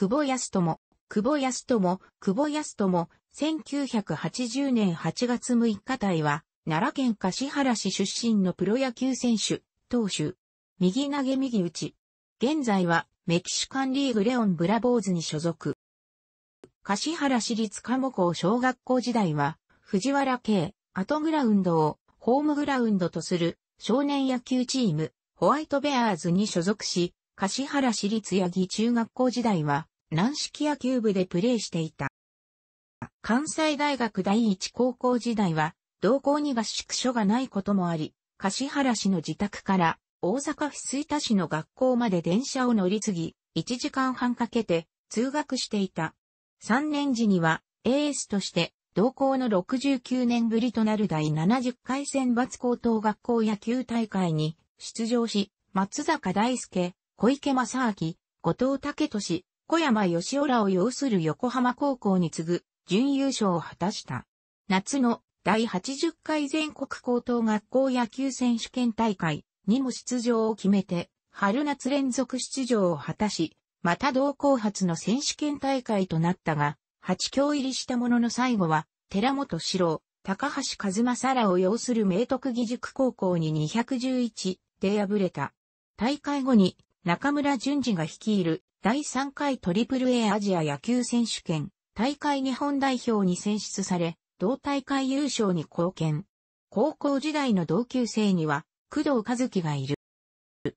久保康友、久保康友、久保康友、1980年8月6日隊は、奈良県橿原市出身のプロ野球選手、投手。右投げ右打ち。現在は、メキシカンリーグレオンブラボーズに所属。橿原市立鴨校小学校時代は、藤原系、アトグラウンドをホームグラウンドとする少年野球チーム、ホワイトベアーズに所属し、橿原市立八木中学校時代は、軟式野球部でプレーしていた。関西大学第一高校時代は、同校に合宿所がないこともあり、橿原市の自宅から大阪府吹田市の学校まで電車を乗り継ぎ、1時間半かけて通学していた。3年時にはエースとして同校の69年ぶりとなる第70回選抜高等学校野球大会に出場し、松坂大輔、小池正明、後藤武俊、小山義夫らを要する横浜高校に次ぐ準優勝を果たした。夏の第80回全国高等学校野球選手権大会にも出場を決めて、春夏連続出場を果たし、また同校初の選手権大会となったが、8強入りしたものの最後は、寺本史郎、高橋和正らを要する明徳義塾高校に211で敗れた。大会後に中村淳二が率いる第3回トリプル A アジア野球選手権大会日本代表に選出され、同大会優勝に貢献。高校時代の同級生には、工藤和樹がいる。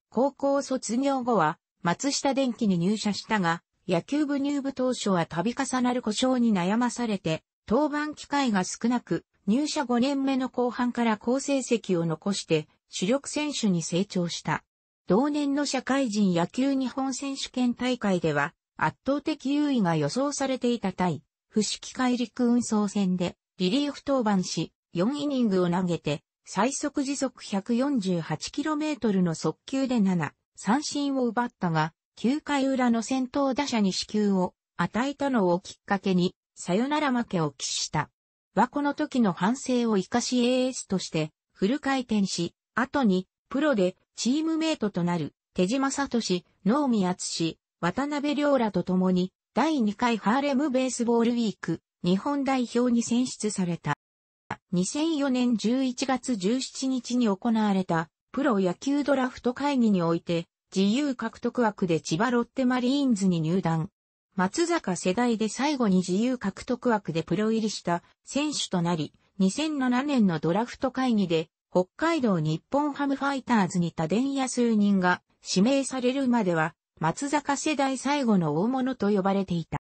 高校卒業後は、松下電機に入社したが、野球部入部当初は度重なる故障に悩まされて、登板機会が少なく、入社5年目の後半から好成績を残して、主力選手に成長した。同年の社会人野球日本選手権大会では、圧倒的優位が予想されていた対、不式海陸運送戦で、リリーフ登板し、4イニングを投げて、最速時速 148km の速球で7、三振を奪ったが、9回裏の先頭打者に死球を与えたのをきっかけに、サヨナラ負けを喫した。はこの時の反省を活かし AS としてフル回転し、後にプロでチームメイトとなる手島聡、能見敦、渡辺良らと共に第2回ハーレムベースボールウィーク日本代表に選出された。2004年11月17日に行われたプロ野球ドラフト会議において自由獲得枠で千葉ロッテマリーンズに入団。松坂世代で最後に自由獲得枠でプロ入りした選手となり、2007年のドラフト会議で北海道日本ハムファイターズに多電や数人が指名されるまでは松坂世代最後の大物と呼ばれていた。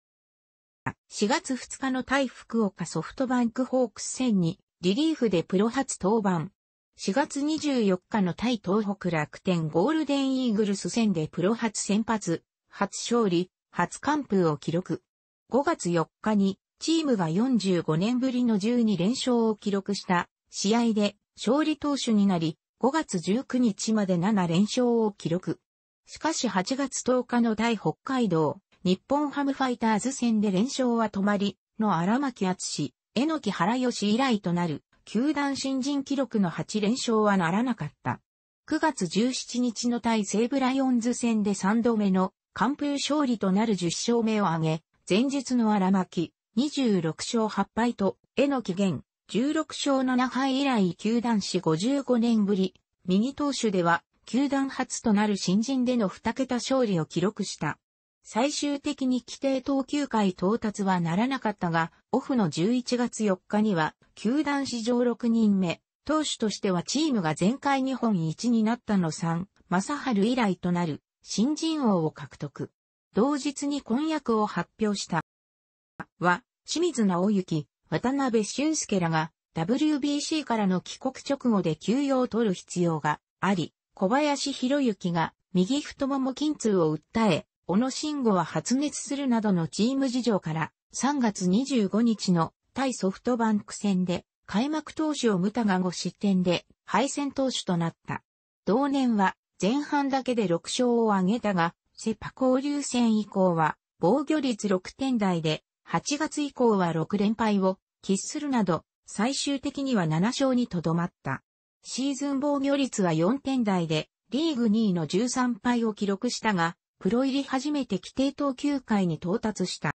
4月2日の対福岡ソフトバンクホークス戦にリリーフでプロ初登板。4月24日の対東北楽天ゴールデンイーグルス戦でプロ初先発、初勝利、初完封を記録。5月4日にチームが45年ぶりの12連勝を記録した試合で勝利投手になり、5月19日まで7連勝を記録。しかし8月10日の対北海道、日本ハムファイターズ戦で連勝は止まり、の荒牧厚、えのき原吉以来となる、球団新人記録の8連勝はならなかった。9月17日の対西武ライオンズ戦で3度目の完封勝利となる10勝目を挙げ、前日の荒牧、26勝8敗と、えのき源、16勝7敗以来球団史55年ぶり、右投手では球団初となる新人での2桁勝利を記録した。最終的に規定投球回到達はならなかったが、オフの11月4日には、球団史上6人目、投手としてはチームが前回日本一になったの3、正春以来となる新人王を獲得。同日に婚約を発表した。は、清水直之、渡辺俊介らが WBC からの帰国直後で休養を取る必要があり、小林博之が右太もも筋痛を訴え、小野慎吾は発熱するなどのチーム事情から3月25日の対ソフトバンク戦で開幕投手を無田が5失点で敗戦投手となった。同年は前半だけで6勝を挙げたが、セパ交流戦以降は防御率6点台で8月以降は6連敗を喫するなど最終的には7勝にとどまった。シーズン防御率は4点台で、リーグ2位の13敗を記録したが、プロ入り初めて規定投球回に到達した。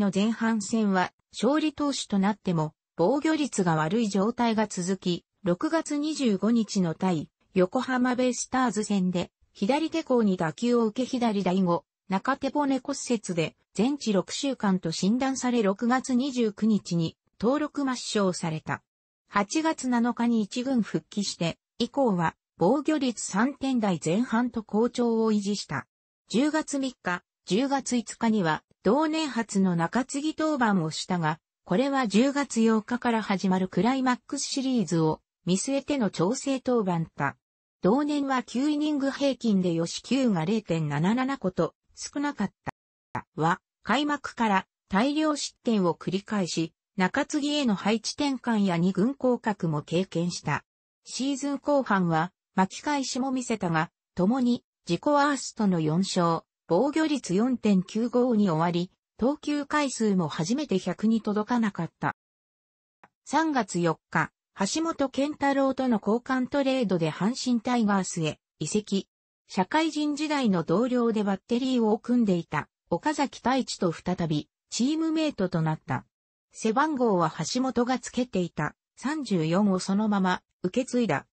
の前半戦は勝利投手となっても防御率が悪い状態が続き、6月25日の対横浜ベイスターズ戦で左手甲に打球を受け左第5、中手骨骨折で全治6週間と診断され6月29日に登録抹消された。8月7日に一軍復帰して、以降は防御率3点台前半と好調を維持した。10月3日、10月5日には同年初の中継ぎ登板をしたが、これは10月8日から始まるクライマックスシリーズを見据えての調整登板だ。同年は9イニング平均で吉9が0.77こと少なかった。は、開幕から大量失点を繰り返し、中継ぎへの配置転換や二軍降格も経験した。シーズン後半は巻き返しも見せたが、共に自己ワーストの4勝、防御率4.95に終わり、投球回数も初めて100に届かなかった。3月4日、橋本健太郎との交換トレードで阪神タイガースへ移籍。社会人時代の同僚でバッテリーを組んでいた岡崎太一と再びチームメイトとなった。背番号は橋本がつけていた34をそのまま受け継いだ。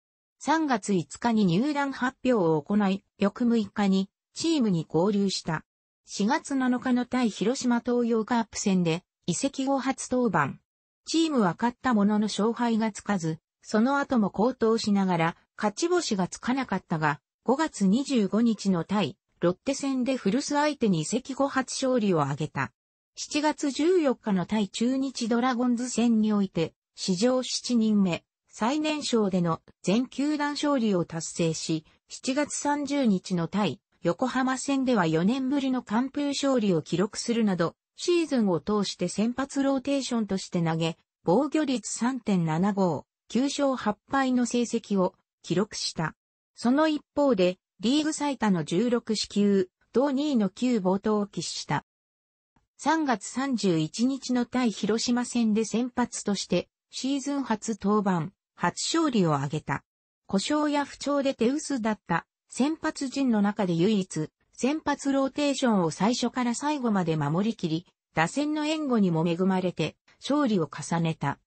3月5日に入団発表を行い、翌6日にチームに合流した。4月7日の対広島東洋カープ戦で移籍後初登板。チームは勝ったものの勝敗がつかず、その後も高騰しながら勝ち星がつかなかったが、5月25日の対ロッテ戦で古巣相手に移籍後初勝利を挙げた。7月14日の対中日ドラゴンズ戦において、史上7人目、最年少での全球団勝利を達成し、7月30日の対横浜戦では4年ぶりの完封勝利を記録するなど、シーズンを通して先発ローテーションとして投げ、防御率3.75、9勝8敗の成績を記録した。その一方で、リーグ最多の16支球、同2位の9冒頭を喫した。3月31日の対広島戦で先発として、シーズン初登板、初勝利を挙げた。故障や不調で手薄だった先発陣の中で唯一、先発ローテーションを最初から最後まで守りきり、打線の援護にも恵まれて、勝利を重ねた。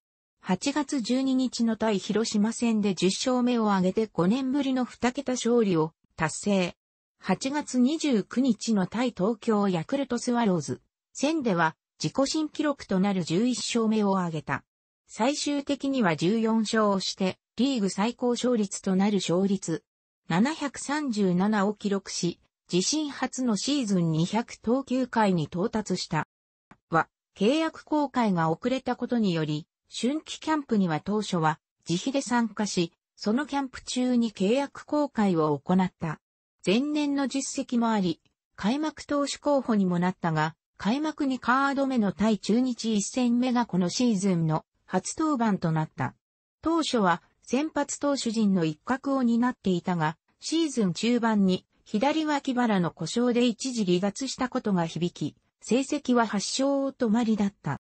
8月12日の対広島戦で10勝目を挙げて5年ぶりの2桁勝利を達成。8月29日の対東京ヤクルトスワローズ戦では自己新記録となる11勝目を挙げた。最終的には14勝をしてリーグ最高勝率となる勝率737を記録し、自身初のシーズン200投球回に到達した。は、契約公開が遅れたことにより、春季キャンプには当初は自費で参加し、そのキャンプ中に契約公開を行った。前年の実績もあり、開幕投手候補にもなったが、開幕にカード目の対中日一戦目がこのシーズンの初登板となった。当初は先発投手陣の一角を担っていたが、シーズン中盤に左脇腹の故障で一時離脱したことが響き、成績は8勝止まりだった。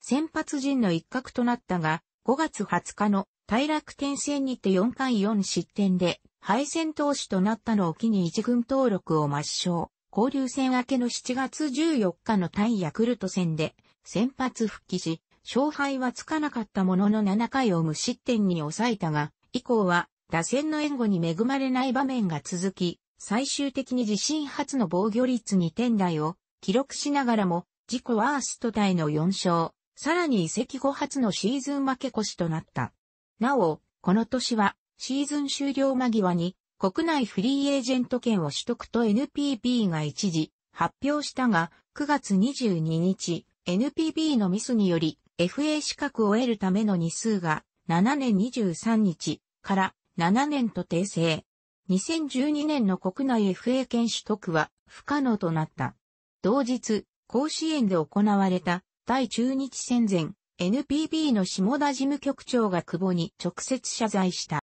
先発陣の一角となったが、5月20日の大楽天戦にて4回4失点で、敗戦投手となったのを機に一軍登録を抹消。交流戦明けの7月14日の対ヤクルト戦で先発復帰し、勝敗はつかなかったものの7回を無失点に抑えたが、以降は打線の援護に恵まれない場面が続き、最終的に自身初の防御率2点台を記録しながらも自己ワーストタイの4勝、さらに移籍後初のシーズン負け越しとなった。なお、この年はシーズン終了間際に国内フリーエージェント権を取得と NPB が一時発表したが、9月22日、NPB のミスにより FA 資格を得るための日数が7年23日から7年と訂正。2012年の国内 FA 権取得は不可能となった。同日、甲子園で行われた対中日戦前、NPB の下田事務局長が久保に直接謝罪した。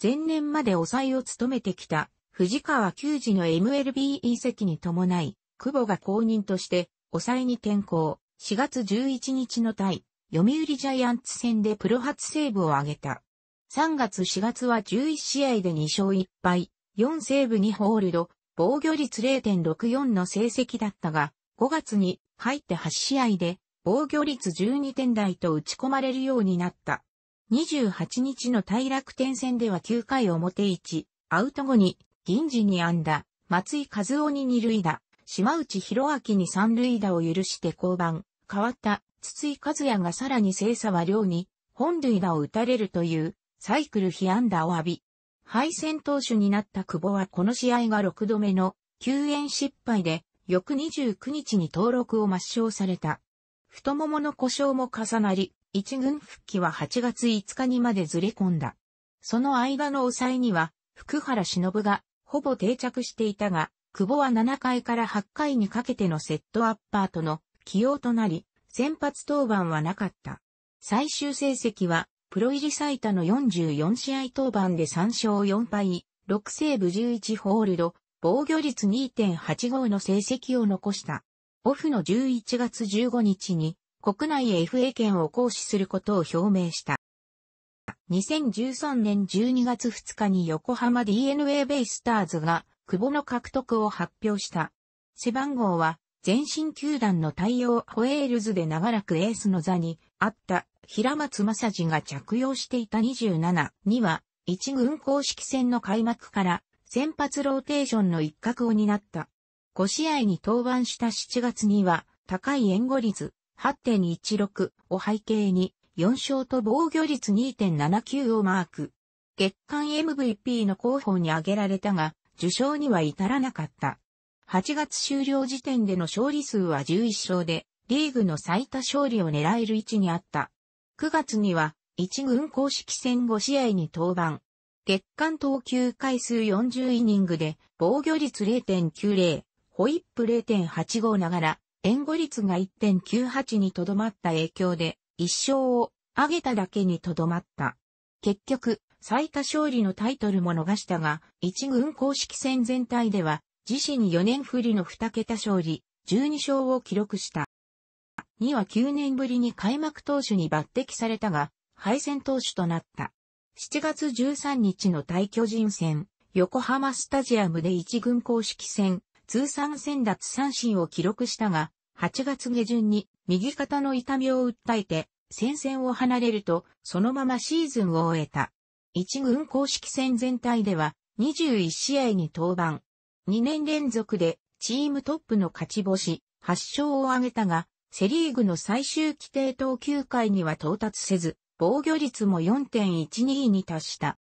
前年まで抑えを務めてきた藤川球児の MLB 移籍に伴い、久保が公認として抑えに転向。4月11日の対、読売ジャイアンツ戦でプロ初セーブを挙げた。3月4月は11試合で2勝1敗、4セーブ2ホールド、防御率0.64の成績だったが、5月に入って8試合で防御率12点台と打ち込まれるようになった。28日の大楽天戦では9回表1、アウト後に銀次に安打、松井和夫に二塁打、島内博明に三塁打を許して降板、変わった。筒井和也がさらに精査は量に。本塁打を打たれるという。サイクル被安打を浴び、敗戦投手になった久保はこの試合が6度目の。救援失敗で、翌29日に登録を抹消された。太ももの故障も重なり、一軍復帰は8月5日にまでずれ込んだ。その間の抑えには、福原忍がほぼ定着していたが、久保は7回から8回にかけてのセットアッパーとの起用となり、先発登板はなかった。最終成績はプロ入り最多の44試合当番で3勝4敗、6セーブ11ホールド、防御率2.85の成績を残した。オフの11月15日に国内 FA 権を行使することを表明した。2013年12月2日に横浜 DNA ベイスターズが久保の獲得を発表した。背番号は前身球団の大洋ホエールズで長らくエースの座にあった平松正治が着用していた27には、一軍公式戦の開幕から先発ローテーションの一角を担った。5試合に登板した7月には、高い援護率8.16を背景に、4勝と防御率2.79をマーク。月間 MVP の候補に挙げられたが、受賞には至らなかった。8月終了時点での勝利数は11勝で、リーグの最多勝利を狙える位置にあった。9月には、一軍公式戦5試合に登板。月間投球回数40イニングで、防御率0.90、ホイップ0.85ながら、援護率が1.98にとどまった影響で、一勝を挙げただけにとどまった。結局、最多勝利のタイトルも逃したが、一軍公式戦全体では、自身4年振りの2桁勝利、12勝を記録した。には9年ぶりに開幕投手に抜擢されたが、敗戦投手となった。7月13日の対巨人戦、横浜スタジアムで一軍公式戦、通算戦奪三振を記録したが、8月下旬に右肩の痛みを訴えて、戦線を離れると、そのままシーズンを終えた。一軍公式戦全体では、21試合に登板。2年連続でチームトップの勝ち星、8勝を挙げたが、セリーグの最終規定投球回には到達せず、防御率も4.12に達した。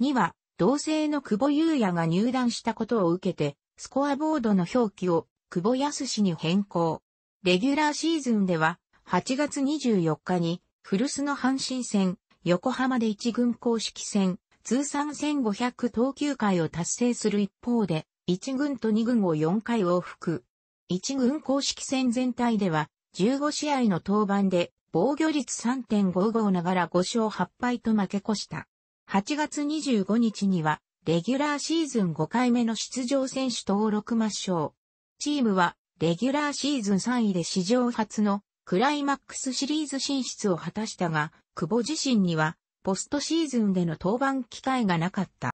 2は、同性の久保優也が入団したことを受けて、スコアボードの表記を久保康氏に変更。レギュラーシーズンでは、8月24日に、古巣の阪神戦、横浜で一軍公式戦、通算1500投球回を達成する一方で、1軍と2軍を4回往復。一軍公式戦全体では15試合の登板で防御率3.55ながら5勝8敗と負け越した。8月25日にはレギュラーシーズン5回目の出場選手登録抹消。チームはレギュラーシーズン3位で史上初のクライマックスシリーズ進出を果たしたが、久保自身にはポストシーズンでの登板機会がなかった。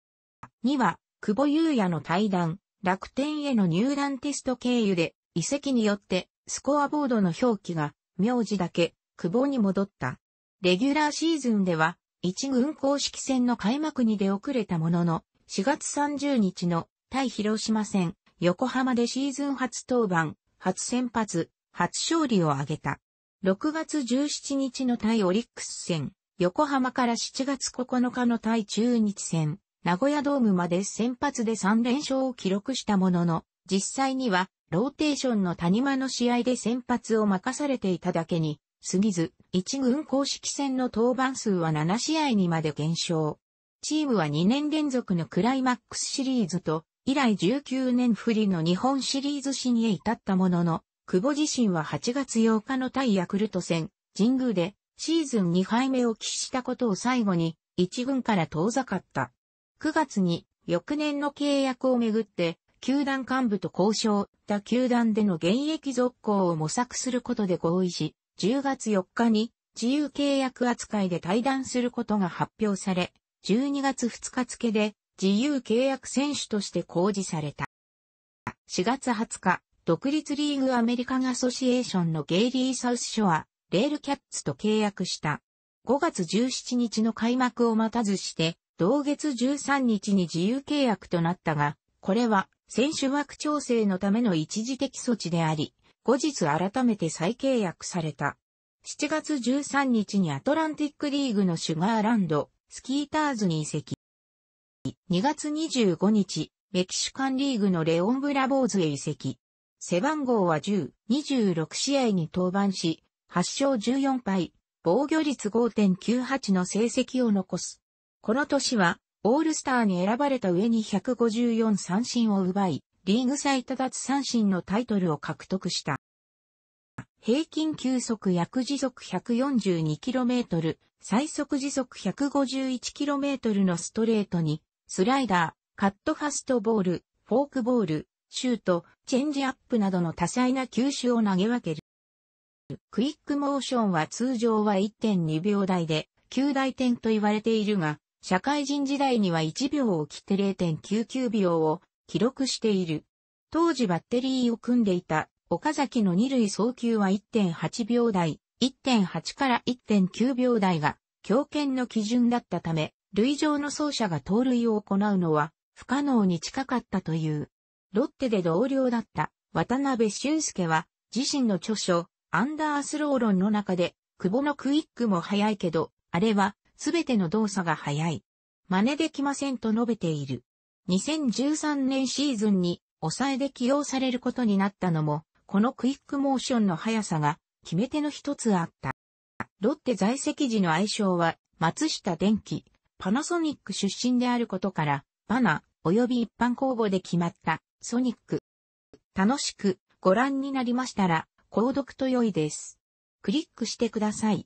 2は、久保優也の対談、楽天への入団テスト経由で移籍によってスコアボードの表記が名字だけ久保に戻った。レギュラーシーズンでは一軍公式戦の開幕に出遅れたものの4月30日の対広島戦横浜でシーズン初登板、初先発、初勝利を挙げた。6月17日の対オリックス戦、横浜から7月9日の対中日戦、名古屋ドームまで先発で3連勝を記録したものの、実際にはローテーションの谷間の試合で先発を任されていただけに、過ぎず、一軍公式戦の登板数は7試合にまで減少。チームは2年連続のクライマックスシリーズと、以来19年振りの日本シリーズ進へ至ったものの、久保自身は8月8日の対ヤクルト戦、神宮でシーズン2敗目を喫したことを最後に、一軍から遠ざかった。9月に翌年の契約をめぐって球団幹部と交渉、他球団での現役続行を模索することで合意し、10月4日に自由契約扱いで対談することが発表され、12月2日付で自由契約選手として公示された。4月20日、独立リーグアメリカンアソシエーションのゲイリー・サウスショア、レールキャッツと契約した。5月17日の開幕を待たずして、同月13日に自由契約となったが、これは選手枠調整のための一時的措置であり、後日改めて再契約された。7月13日にアトランティックリーグのシュガーランド、スキーターズに移籍。2月25日、メキシカンリーグのレオン・ブラボーズへ移籍。背番号は10、26試合に登板し、8勝14敗、防御率5.98の成績を残す。この年は、オールスターに選ばれた上に154三振を奪い、リーグ最多奪三振のタイトルを獲得した。平均球速約時速 142km、最速時速 151km のストレートに、スライダー、カットファストボール、フォークボール、シュート、チェンジアップなどの多彩な球種を投げ分ける。クイックモーションは通常は1.2秒台で、9大点と言われているが、社会人時代には1秒を切って0.99秒を記録している。当時バッテリーを組んでいた岡崎の二塁送球は1.8秒台、1.8から1.9秒台が強肩の基準だったため、塁上の走者が盗塁を行うのは不可能に近かったという。ロッテで同僚だった渡辺俊介は自身の著書アンダースロー論の中で久保のクイックも速いけど、あれはすべての動作が速い。真似できませんと述べている。2013年シーズンに抑えで起用されることになったのも、このクイックモーションの速さが決め手の一つあった。ロッテ在籍時の愛称は松下電機、パナソニック出身であることから、バナ、及び一般公募で決まったソニック。楽しくご覧になりましたら、購読と良いです。クリックしてください。